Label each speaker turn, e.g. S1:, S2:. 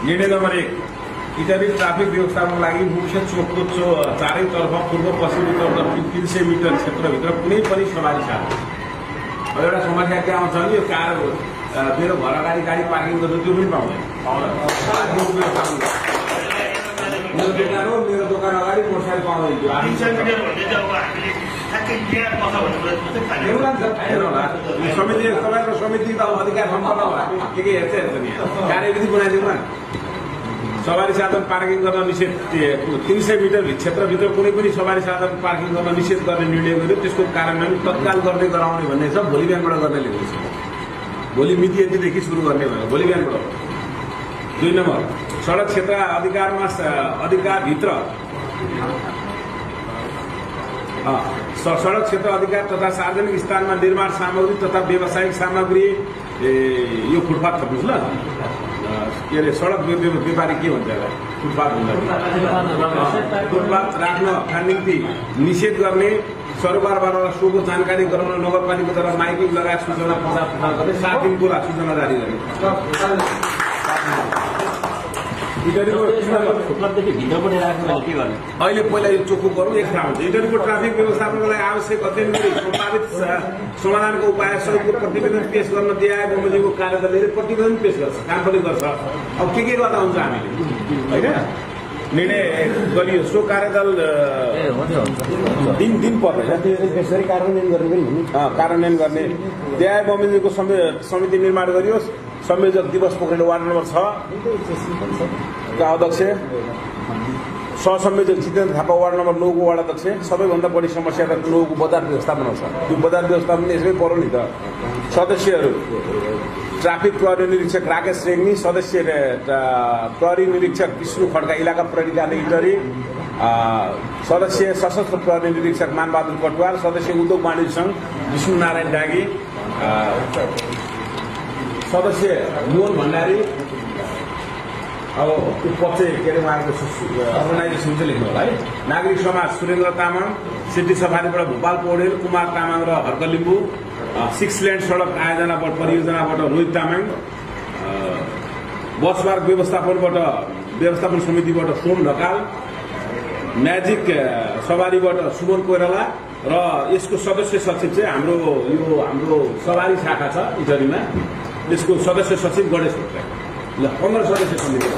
S1: एक इत्यादि ट्राफिक व्यवस्थापनको लागि मुख्य चोकको चो चारैतर्फ पूर्व पश्चिम उत्तर दक्षिण तिन सय मिटर क्षेत्रभित्र कुनै पनि सवारी अब एउटा समस्या के आउँछ भने यो कार मेरो घर अगाडि गाडी पार्किङ गर्नु त्यो पनि पाउँदैन। मेरो दोकान हो मेरो दोकान पाउँदैन त्यो
S2: हामीले
S1: समिति तपाईँको समिति त अधिकार सम्पन्न होला के के हेर्छ हेर्छ नि कार्यविधि बनाइदिउँ न सवारी साधन पार्किङ गर्न निषेध तिन सय मिटर क्षेत्रभित्र कुनै पनि सवारी साधन पार्किङ गर्न निषेध गर्ने निर्णय गर्यो त्यसको कार्यान्वयन तत्काल गर्दै गराउने भन्ने छ भोलि बिहानबाट गर्ने लेखेको छ भोलि मिति यतिदेखि सुरु गर्ने भयो भोलि बिहानबाट दुई नम्बर सडक क्षेत्र अधिकारमा अधिकारभित्र सडक क्षेत्र अधिकार तथा सार्वजनिक स्थानमा निर्माण सामग्री तथा व्यावसायिक सामग्री यो फुटपाथ थप्नुहोस् ल। के अरे सडक व्य- व्य- व्यापारी के यसलाई? फुटपाथ भन्छ फुटपाथ राख्नका निम्ति निषेध गर्ने सरोकारबाट सोको जानकारी गराउन नगरपालिकाद्वारा माइकिङ लगायत सूचना प्रचार प्रसार गर्ने सात दिनको सूचना जारी गर्ने इत्यादिको
S3: फुटपाथदेखि भित्र पनि राख्नु भने के गर्ने
S1: अहिले पहिला यो चोखो गरौँ एक ठाउँ हुन्छ इन्टरनेटको ट्राफिक व्यवस्थापनको लागि आवश्यक अध्ययन गरी सम्भावित समाधानको उपाय सहितको प्रतिवेदन पेश गर्न दिए बमोजिमको कार्यदलले प्रतिवेदन पेश गर्छ काम पनि गर्छ अब के के गर्दा हुन्छ हामीले होइन निर्णय गरियो सो कार्यदल दिन दिन पर्दैन
S4: कार्यान्वयन गर्ने
S1: बमोजिमको समि- समिति निर्माण गरियोस् संयोजक दिवस पोखरेल वार्ड नम्बर छ। अध्यक्ष? सहसंयोजक जितेन्द्र थापा वार्ड नम्बर नौको वार्ड अध्यक्ष। सबैभन्दा बढी समस्या त नौको बजार व्यवस्थापन छ त्यो बजार व्यवस्थापन यसमै पऱ्यो नि त। सदस्यहरू ट्राफिक प्रहरी निरीक्षक राकेश रेग्मी सदस्य प्रहरी निरीक्षक विष्णु खड्का इलाका प्रहरी अ, सदस्य सशस्त्र प्रहरी निरीक्षक मानबहादुर कटुवाल सदस्य उद्योग वाणिज्य सङ्घ विष्णु नारायण डागी सदस्य मोहन भण्डारी अब त्यो पक्ष के अरे अर्गनाइजेसन चाहिँ लेख्नु होला है। नागरिक समाज सुरेन्द्र तामाङ सिटी सफारीबाट भोपाल पौडेल कुमार तामाङ र हर्क लिम्बू सिक्स ल्यान्ड सडक आयोजनाबाट परियोजनाबाट रोहित तामाङ बस मार्ग व्यवस्थापनबाट व्यवस्थापन समितिबाट सोम ढकाल म्याजिक सवारीबाट सुमन कोइराला र यसको सदस्य सचिव चाहिँ हाम्रो यो हाम्रो सवारी शाखा छ इटरीमा यसको सदस्य सचिव गणेश भट्टराई ल पन्ध्र सदस्य समिति